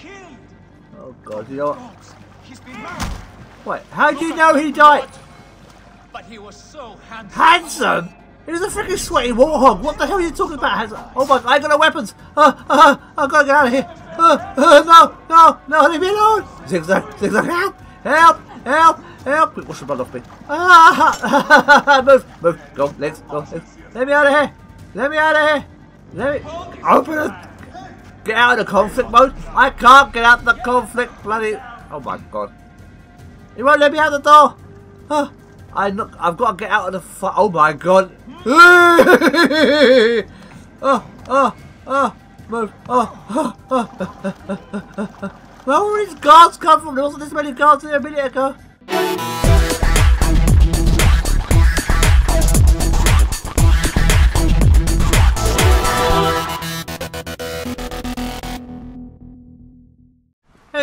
killed. Oh god, you know what? He's been murdered. Wait, how do you know he died? But he was so handsome. Handsome? He was a freaking sweaty warthog. What the hell are you talking about? Handsome? Oh my god, I got no weapons. Uh, uh, I gotta get out of here. Uh, uh, no, no, no, leave me alone. Zigzag, zigzag, help, help, help, help. Wash the blood off me. Ah, move, move, go, legs, go, legs. Let me out of here. Let me out of here. Let me, open it. Get out of the conflict mode. I can't get out the conflict, bloody. Oh my god. He won't let me out the door. Oh, I not, I've got to get out of the Oh my god. Oh, oh, oh. oh, oh, oh. Where all these guards come from? There wasn't this many guards here a minute ago.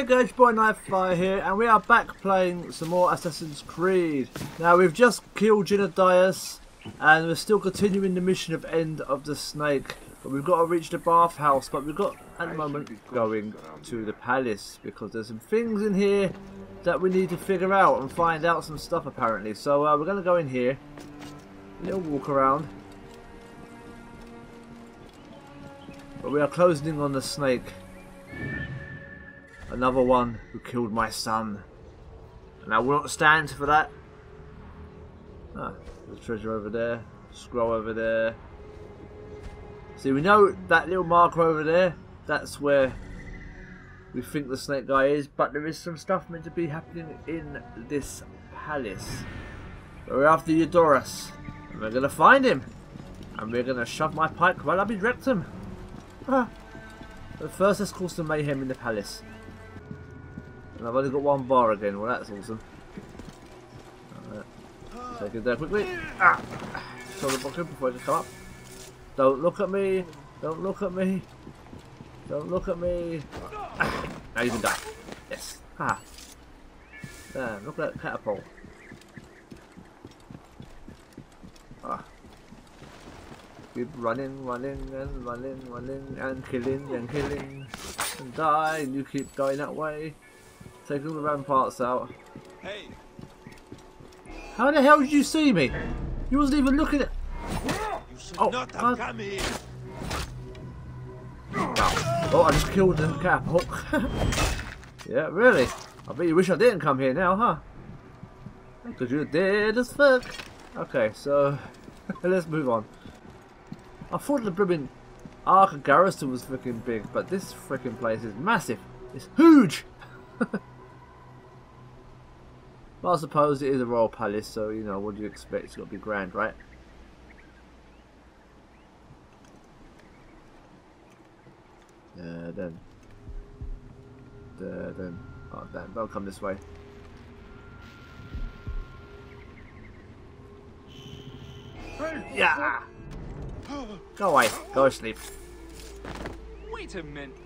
Guys, Boy Knife Fire here, and we are back playing some more Assassin's Creed. Now we've just killed Gennadios, and we're still continuing the mission of End of the Snake. But we've got to reach the bathhouse, but we've got at the moment going to the palace because there's some things in here that we need to figure out and find out some stuff apparently. So uh, we're going to go in here, a little walk around. But we are closing in on the snake. Another one who killed my son. And I will not stand for that. Ah, there's treasure over there. Scroll over there. See, we know that little marker over there. That's where we think the snake guy is. But there is some stuff meant to be happening in this palace. We're after Eudorus. And we're going to find him. And we're going to shove my pike right up his rectum. Ah. But first, let's cause some mayhem in the palace. And I've only got one bar again. Well, that's awesome. Alright. Take it there quickly. Ah! Shoulder bucket before I just come up. Don't look at me. Don't look at me. Don't look at me. Ah. Now you can die. Yes. Ah. There. Look at that catapult. Ah. Keep running, running, and running, running, and killing, and killing, and die, and you keep going that way. Take all the ramparts out. Hey, How the hell did you see me? You wasn't even looking at. you should Oh, not have come here. Oh, I just killed the catapult. yeah, really? I bet you wish I didn't come here now, huh? Because you're dead as fuck. Okay, so let's move on. I thought the blooming Ark of Garrison was freaking big, but this freaking place is massive. It's huge. Well, I suppose it is a royal palace, so you know what do you expect? It's got to be grand, right? Then. There, then. Oh, damn! Don't come this way. Yeah. Go away. Go to sleep. Wait a minute.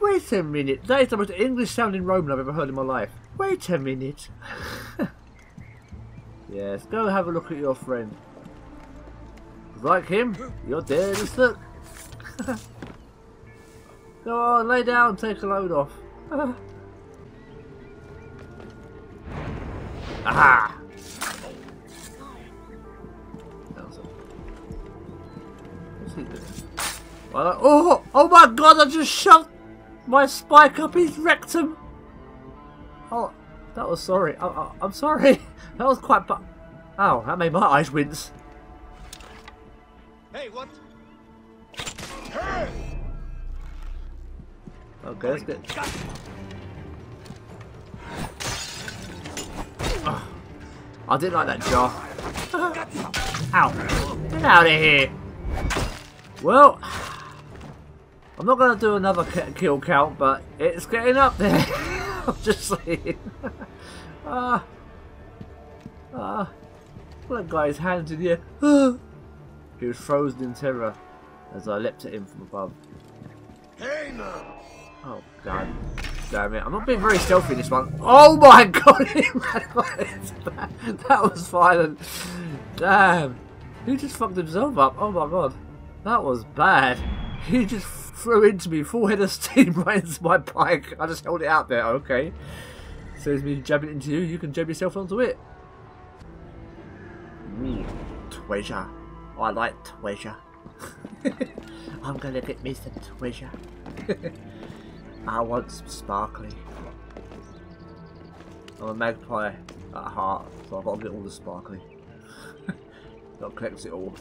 Wait a minute. That is the most English-sounding Roman I've ever heard in my life. Wait a minute. yes, go have a look at your friend. Like him, you're dead as fuck. go on, lay down, take a load off. Aha! Oh, oh my god, I just shoved my spike up his rectum. Oh, that was sorry. I, I'm sorry. That was quite bu- Ow, that made my eyes wince. Hey, what? Hey! Okay, let's get... Ugh. I didn't like that jar. Ow. Get out of here. Well, I'm not going to do another kill count, but it's getting up there. I'm just saying. Ah. Ah. That guy's hands in the air. He was frozen in terror as I leapt at him from above. Hey now. Oh god damn it. I'm not being very stealthy in this one. Oh my god, he ran away. that was violent. Damn. He just fucked himself up. Oh my god. That was bad. He just flew into me, full head of steam right into my bike. I just held it out there, okay. Saves me jabbing into you, you can jab yourself onto it. Ooh, treasure. I like treasure. I'm gonna get me some treasure. I want some sparkly. I'm a magpie at heart, so I've got to get all the sparkly. got to collect it all.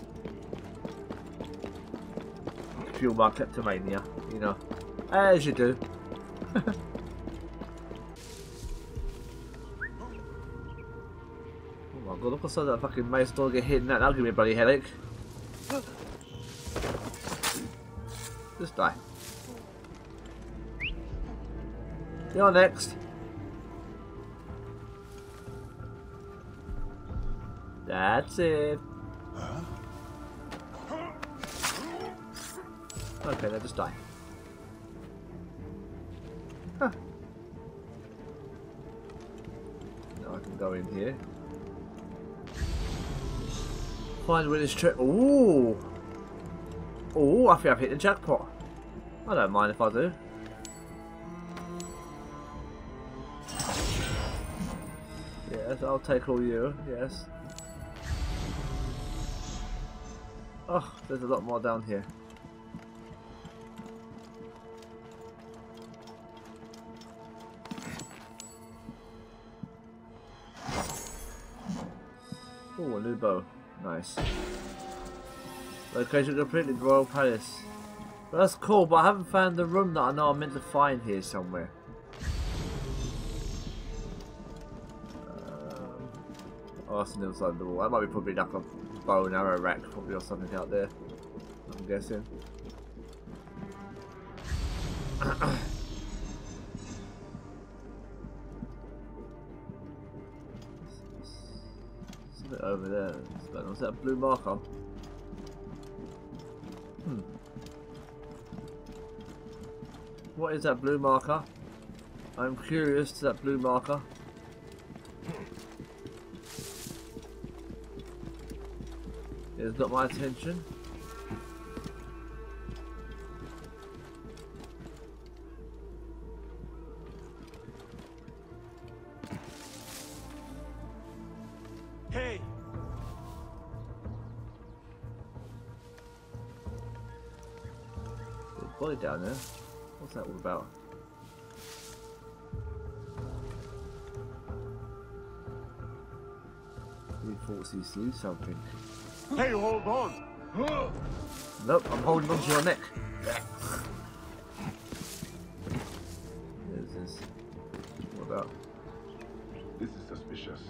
Fuel my kleptomania, you know. As you do. oh my god, look outside that fucking mace door get hit in that, that'll give me a bloody headache. Just die. You're next. That's it. Then just die. Huh. Now I can go in here. Find where this trip. Ooh! Ooh, I think I've hit the jackpot. I don't mind if I do. Yes, I'll take all you, yes. Oh, there's a lot more down here. Oh, a new bow. Nice. Location completed, Royal Palace. That's cool, but I haven't found the room that I know I'm meant to find here somewhere. Um, oh, that's the of the wall. That might be probably like a bow and arrow rack, probably, or something out there. I'm guessing. over there. Was that a blue marker? Hmm. What is that blue marker? I'm curious to that blue marker. It's got my attention. Down there. What's that all about? He thought he slew something. Hey, hold on! Nope, I'm holding onto your neck. There's this. What about? This is suspicious.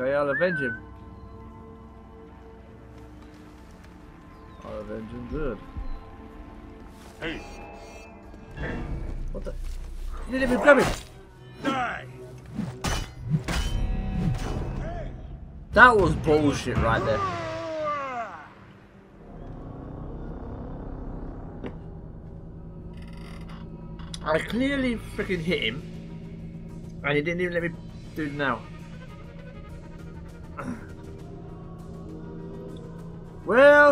Okay, I'll avenge him. I'll avenge him good. Hey, What the? You didn't even grab him! Die! That was bullshit right there. I clearly freaking hit him, and he didn't even let me do it now.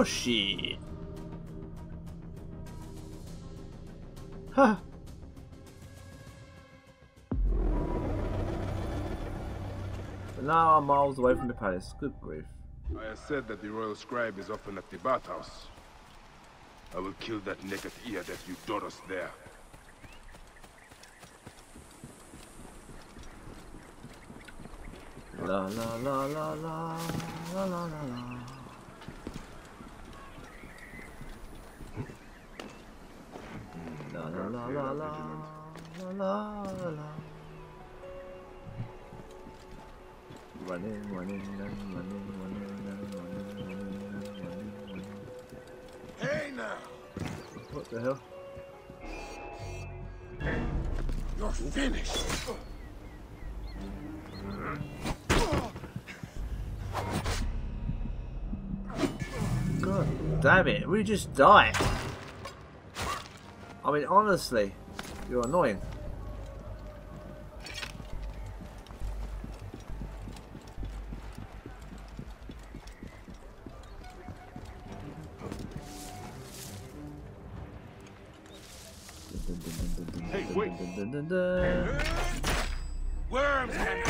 Shit. Huh. But now I'm miles away from the palace. Good grief. I have said that the royal scribe is often at the bathhouse. I will kill that naked ear that you Doros there. La la la la la la la la la. La la la la la la la la la. Running, running, running, running, running, running, running, running, running, running. Hey now! What the hell? You're finished! God damn it. We just die. I mean, honestly, you're annoying. Hey, wait. Dun, dun, dun. Worms can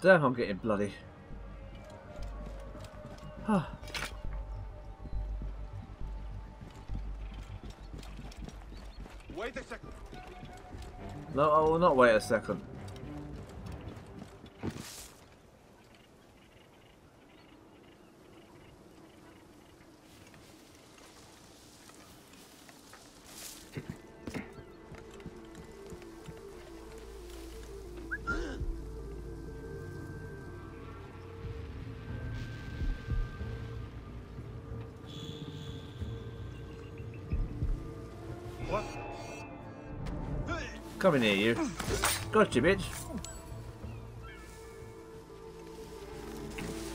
Damn, I'm getting bloody. Not wait a second. Coming near you. Gotcha, bitch.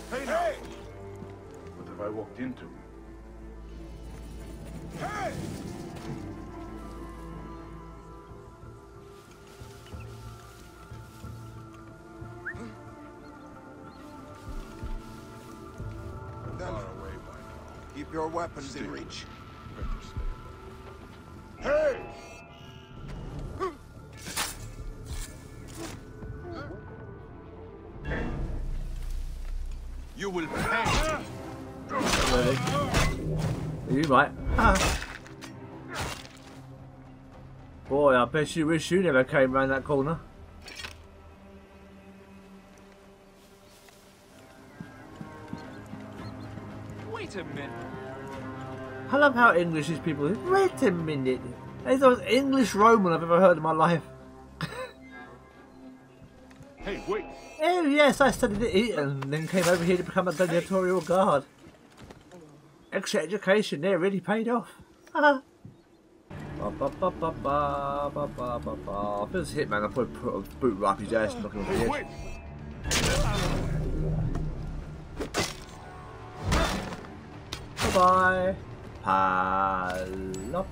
Hey, hey! What have I walked into? Hey! I'm far away by now. Keep your weapons in You will pay. Really? You might. Ah. Boy, I bet you wish you never came round that corner. Wait a minute. I love how English these people is. Wait a minute. That's the most English Roman I've ever heard in my life. Yes, I studied at Eton then came over here to become a gladiatorial guard. Extra education there really paid off. Haha. Ba, ba, ba, ba, ba, ba, ba, ba. If it was Hitman, I'd probably put a boot right up his ass and knock him off the edge. Bye bye. Palop.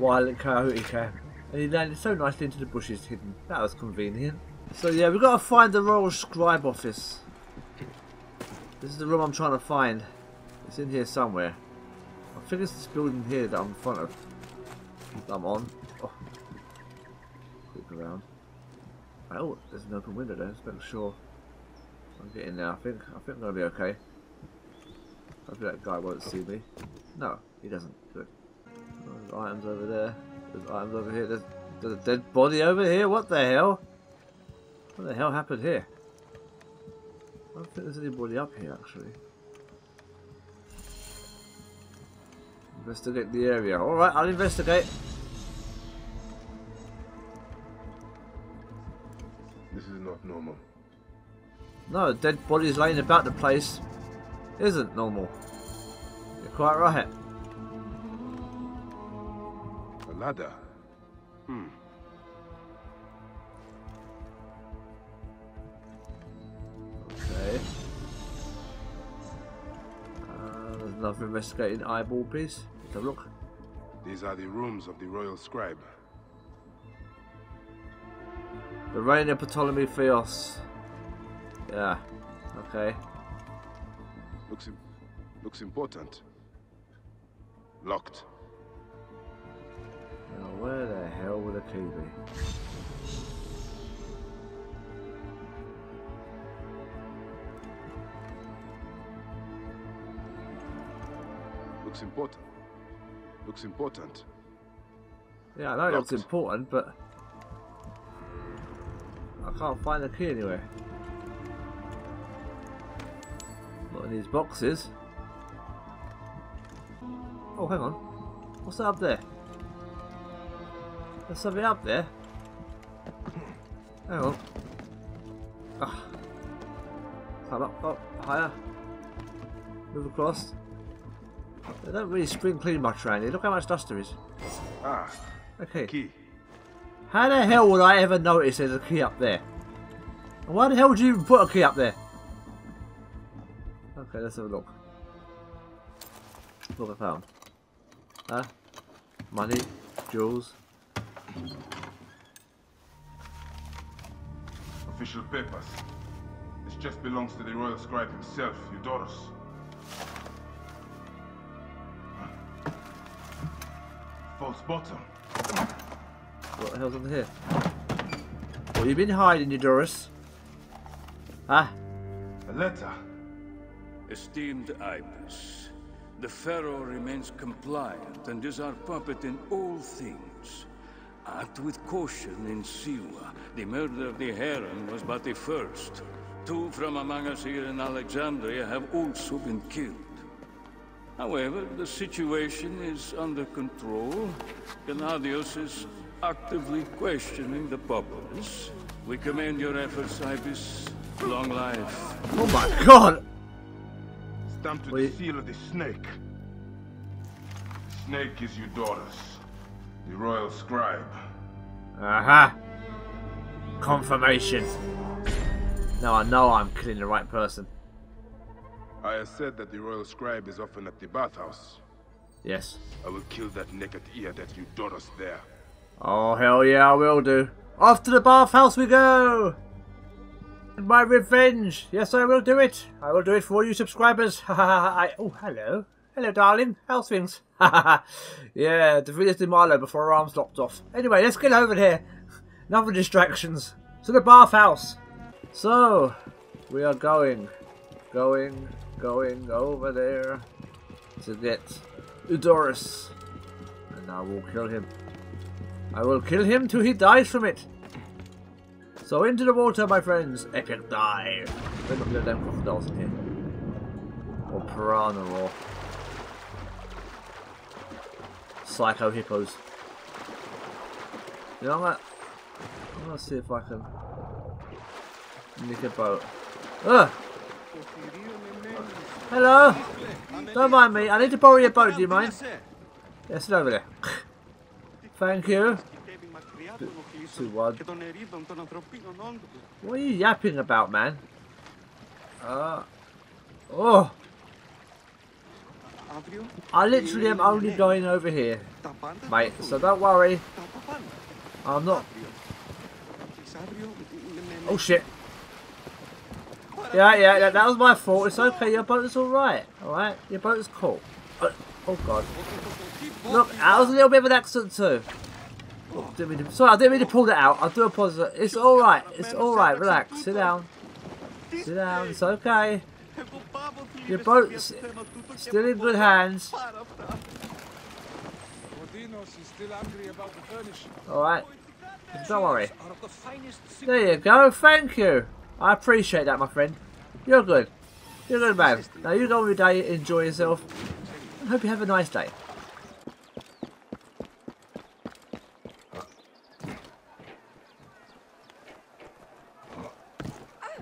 Wild Coyote came. And he landed so nicely into the bushes hidden. That was convenient. So yeah, we've got to find the Royal Scribe office. This is the room I'm trying to find. It's in here somewhere. I think it's this building here that I'm in front of. I'm on. Oh. Creep around. Oh, there's an open window there. Just make sure I'm getting there. I think I think I'm gonna be okay. Hopefully that guy won't see me. No, he doesn't. Good. There's items over there. There's items over here. There's, there's a dead body over here. What the hell? What the hell happened here? I don't think there's anybody up here actually. Investigate the area. Alright, I'll investigate. This is not normal. No, dead bodies laying about the place isn't normal. You're quite right. A ladder. Hmm. Another investigating eyeball piece. Let's have a look. These are the rooms of the royal scribe. The reign of Ptolemy Theos. Yeah. Okay. Looks im looks important. Locked. Now where the hell would a key be? Looks important. Looks important. Yeah, I know it looks important, but I can't find the key anywhere. Not in these boxes. Oh, hang on. What's that up there? There's something up there. Hang on. Ah. Climb up, up, higher. Move across. They don't really spring clean much around here. Look how much dust there is. Ah, Okay. key. How the hell would I ever notice there's a key up there? And why the hell would you even put a key up there? Okay, let's have a look. What have I found? Huh? Money? Jewels? Official papers. This just belongs to the royal scribe himself, Eudoros. False bottom. What the hell's under here? What you been hiding, Eudoros? Ah. A letter. Esteemed Ibis, the Pharaoh remains compliant and is our puppet in all things. Act with caution in Siwa. The murder of the Heron was but the first. Two from among us here in Alexandria have also been killed. However, the situation is under control. Gennadios is actively questioning the populace. We commend your efforts, Ibis. Long life. Oh my god! Stamped with Wait. the seal of the snake. The snake is Eudoros, the royal scribe. Aha! Confirmation. Now I know I'm killing the right person. I have said that the royal scribe is often at the bathhouse. Yes. I will kill that naked ear that Eudoros there. Oh hell yeah, I will do. Off to the bathhouse we go! My revenge! Yes, I will do it. I will do it for all you subscribers. Ha ha ha. I- Oh, hello. Hello, darling. How's things? Ha ha ha. Yeah, defeated the Marlow before her arms lopped off. Anyway, let's get over here. Enough of distractions. To the bathhouse. So, we are going, going, going over there to get Eudoros. And I will kill him. I will kill him till he dies from it. So into the water, my friends. Epic dive. Better not be no damn crocodiles in here. Or piranha or psycho hippos. You know what? I'm gonna see if I can nick a boat. Ugh! Hello! Don't mind me, I need to borrow your boat, do you mind? Yes, it's over there. Thank you. What are you yapping about, man? Uh, oh, I literally am only going over here, mate. So don't worry. I'm not. Oh shit. Yeah, yeah, that, that was my fault. It's okay. Your boat is all right. All right, your boat is cool. Uh, oh god. Look, that was a little bit of an accident too. Oh, didn't mean to, sorry, I didn't mean to pull that out. I do apologise. It's all right. It's all right. Relax. Sit down. Sit down. It's okay. Your boat's still in good hands. Rodinos is still angry about the furniture. All right. Don't worry. There you go. Thank you. I appreciate that, my friend. You're good. You're good, man. Now you go on your day, enjoy yourself. I hope you have a nice day.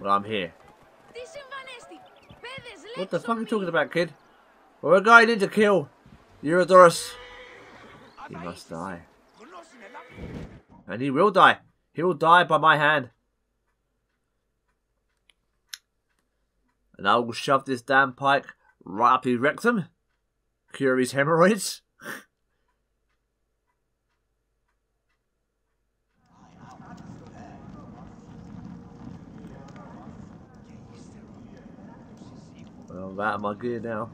Well, I'm here. What the fuck are you talking about, kid? We're going in to kill Eudoros. He must die. And he will die. He will die by my hand. And I will shove this damn pike right up his rectum. Cure his hemorrhoids. well, out of my gear now.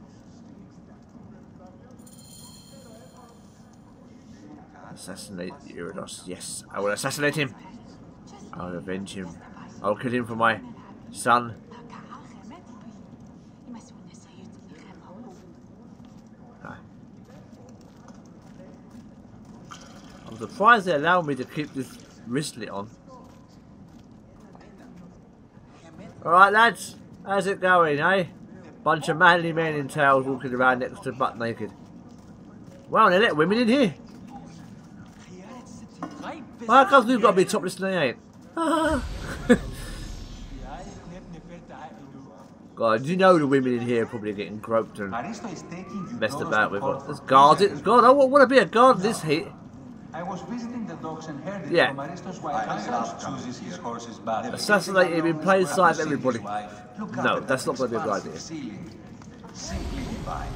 Assassinate Eudoros. Yes, I will assassinate him. I'll avenge him. I'll kill him for my son. Surprised they allow me to keep this wristlet on. Alright lads, how's it going, eh? Bunch of manly men in tails walking around next to butt naked. Well, they let women in here. Why can't we've got to be topless and they ain't? God, you know the women in here are probably getting groped and messed about with. In- God, I want to be a guard in this heat. I was visiting the docks and heard it Yeah. from Aristos' wife. Myself chooses his horses badly. Assassinate him in plain sight of everybody. Look No, at that's not gonna be a good expanse idea. ceiling. Simply divine.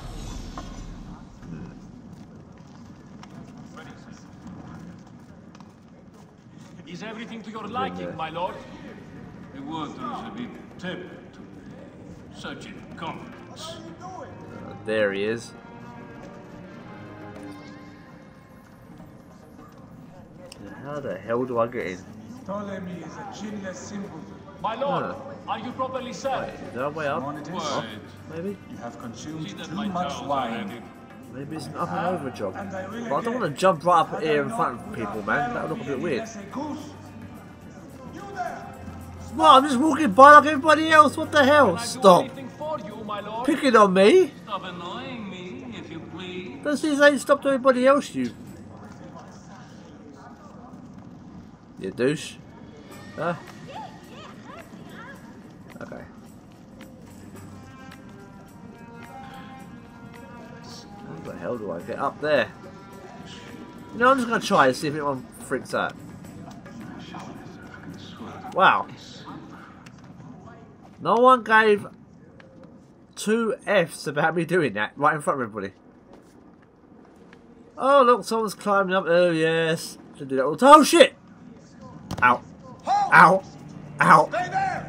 Is everything to your liking, my lord? The water is a bit tepid to me. Such incompetence. Uh, there he is. How the hell do I get in? Ptolemy is a chinless simpleton. My lord, are you properly served? Is there a way up? On it is. Maybe? You have consumed too much wine. Maybe it's an up and over job. And I will But I don't want to jump right up Had here in front of people, man. That would look a bit weird. Vienes a goose. You there! What? I'm just walking by like everybody else. What the hell? Can I do Stop. for you, my lord? Picking on me? Stop annoying me, if you please. Don't see they stopped everybody else, you. You douche. Huh? Okay. How the hell do I get up there? You know, I'm just gonna try and see if anyone freaks out. Wow. No one gave two F's about me doing that right in front of everybody. Oh, look, someone's climbing up. Oh, yes. Should do that all the time. Oh, shit! Ow. Ow. Ow.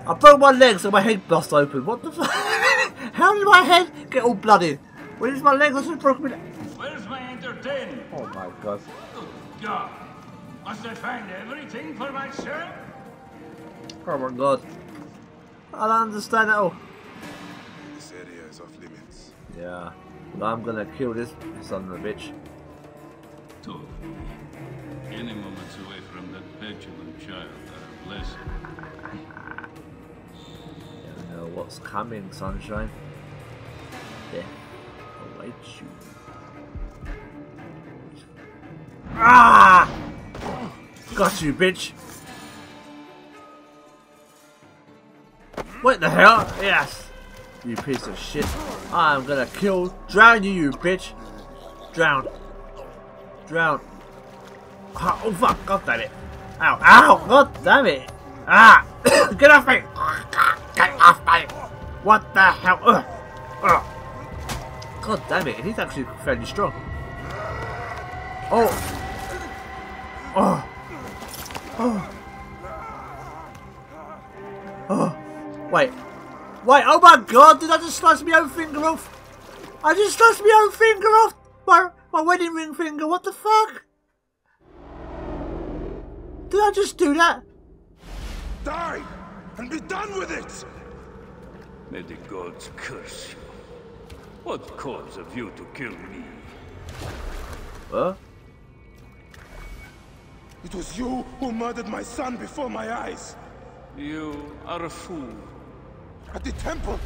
I broke my leg so my head bust open. What the fuck? How did my head get all bloody? Where is my leg? I just broke me. Where's my entertainment? Oh my god. Good God. Must I find everything for myself? Oh my god. I don't understand at all. This area is off limits. Yeah. But I'm gonna kill this son of a bitch. Two. Petulant child. You know what's coming, sunshine. Death awaits you. Ah! Got you, bitch. What the hell? Yes. You piece of shit. I'm gonna kill, drown you, you bitch. Drown. Drown. Oh fuck, god damn it. Ow, ow, god damn it. Ah! Get off me! Get off me! What the hell? Ugh. Ugh. God damn it, he's actually fairly strong. Oh! Oh! Oh! Oh! Wait. Wait, oh my god, did I just slice my own finger off? I just sliced my own finger off! My, my wedding ring finger, what the fuck? Did I just do that? Die! And be done with it! May the gods curse you. What cause have you to kill me? Huh? It was you who murdered my son before my eyes! You are a fool. At the temple!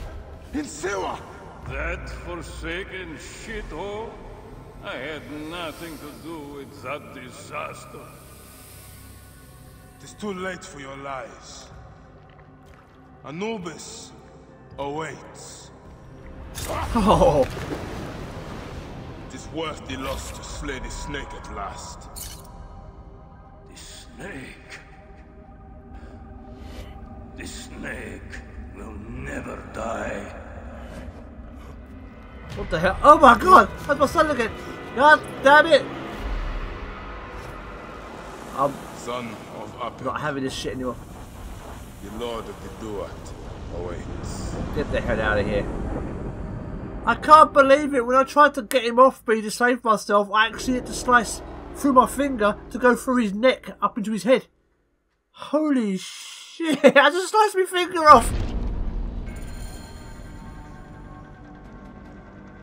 In Siwa! That forsaken shithole? I had nothing to do with that disaster. It is too late for your lies. Anubis awaits. Oh! It is worth the loss to slay the snake at last. The snake. The snake will never die. What the hell? Oh my god! That's my son again! God damn it! I'm Son of not having this shit anymore. the lord of the Duat, awaits. Get the hell out of here. I can't believe it. When I tried to get him off me to save myself, I actually had to slice through my finger to go through his neck up into his head. Holy shit! I just sliced my finger off!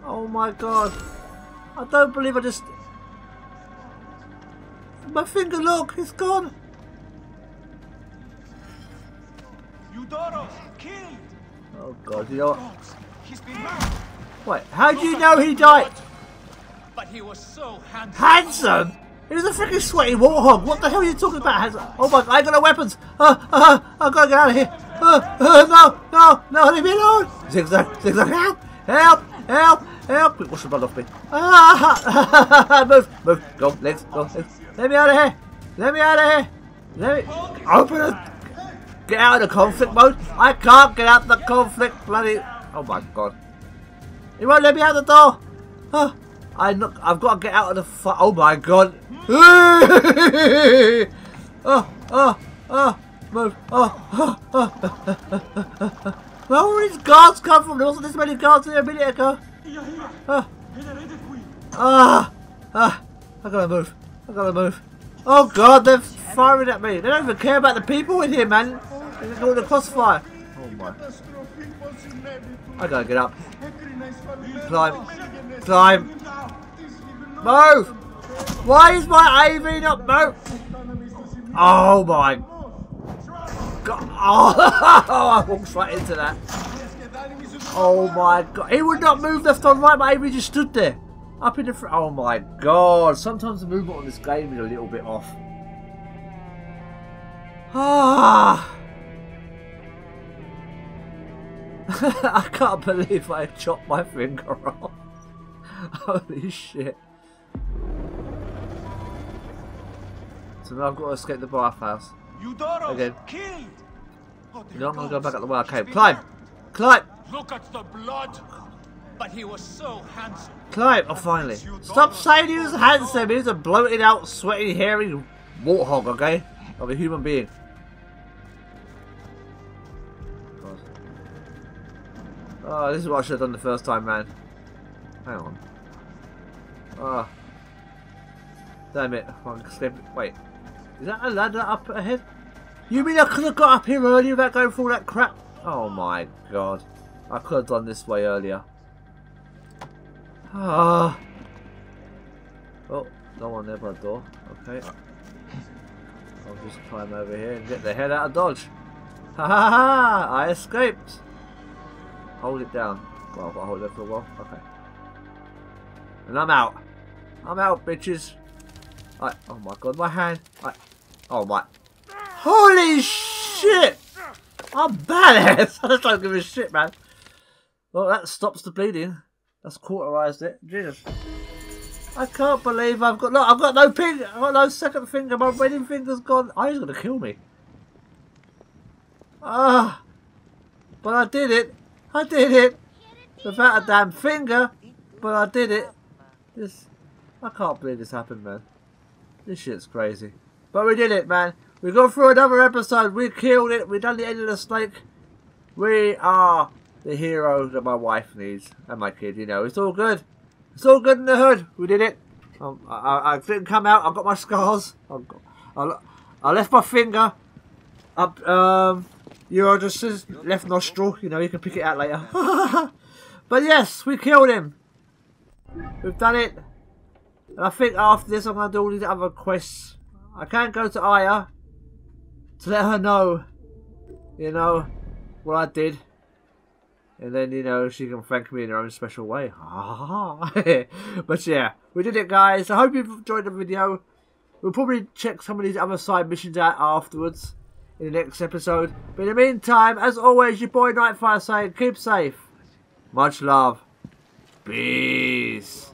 Oh my god. I don't believe I just... My finger, look, it's gone. Eudoros, killed! Oh god, you know what? He's been murdered! Wait, how do you know he died? But he was so handsome! Handsome? He was a freaking sweaty warthog. What the hell are you talking about? Handsome? Oh my god, I got no weapons. Uh, uh, I gotta get out of here. Uh, uh, no, no, no, leave me alone. Zigzag, zigzag, help, help, help, help. Quick, wash the blood off me. Ah, move, move, go, legs, go, legs. Let me out of here! Let me out of here! Let me open it! Get out of the conflict mode! I can't get out of the conflict bloody Oh my god. He won't let me out the door! Oh, I not, I've got to get out of the fu- Oh my god! oh, oh, oh, move, oh, oh, oh. Where all these guards come from? There wasn't this many guards here a minute ago. Ah, ah, ah, I gotta move. I gotta move. Oh god, they're firing at me. They don't even care about the people in here, man. They're going to crossfire. Oh my. I gotta get up. Climb. Climb. Move! Why is my AV not move? Oh my god. Oh, I walked right into that. Oh my god. He would not move left or right, my AV just stood there. Up in the front. Oh my god. Sometimes the movement on this game is a little bit off. Ah. I can't believe I chopped my finger off. Holy shit. So now I've got to escape the bathhouse. Eudoros Again. killed. Oh, You I'm going to go back at the wild cave. Climb! Climb! Look at the blood. But he was so handsome. Climb! Oh, finally. Stop saying he was handsome. He was a bloated out, sweaty, hairy warthog, okay? Of a human being. Oh, this is what I should have done the first time, man. Hang on. Oh. Damn it. I can escape. Wait. Is that a ladder up ahead? You mean I could have got up here earlier without going through all that crap? Oh my god. I could have done this way earlier. Ah. Oh, no one by the door. Okay. I'll just climb over here and get the head out of dodge. Ha ha ha! I escaped! Hold it down. Well, to hold it for a while. Okay. And I'm out. I'm out, bitches. I, oh my god, my hand. I, oh my. Holy shit! I'm badass! I just don't give a shit, man. Well, that stops the bleeding. That's cauterized it. Jesus. I can't believe I've got no. I've got no pin. I've got no second finger. My wedding finger's gone. Oh, he's gonna kill me. Ah, but I did it. I did it without a damn finger. But I did it. This, I can't believe this happened, man. This shit's crazy. But we did it, man. We got through another episode. We killed it. We done the end of the snake. We are the hero that my wife needs and my kid. You know, it's all good. It's all good in the hood. We did it. Um, I, I, I didn't come out. I've got my scars. Got, I, I left my finger up. Um, just left nostril. You know, you can pick it out later. but yes, we killed him. We've done it. And I think after this, I'm gonna do all these other quests. I can't go to Aya to let her know, you know, what I did. And then, you know, she can thank me in her own special way. but yeah, we did it, guys. I hope you've enjoyed the video. We'll probably check some of these other side missions out afterwards in the next episode. But in the meantime, as always, your boy Nightfire saying, keep safe. Much love. Peace.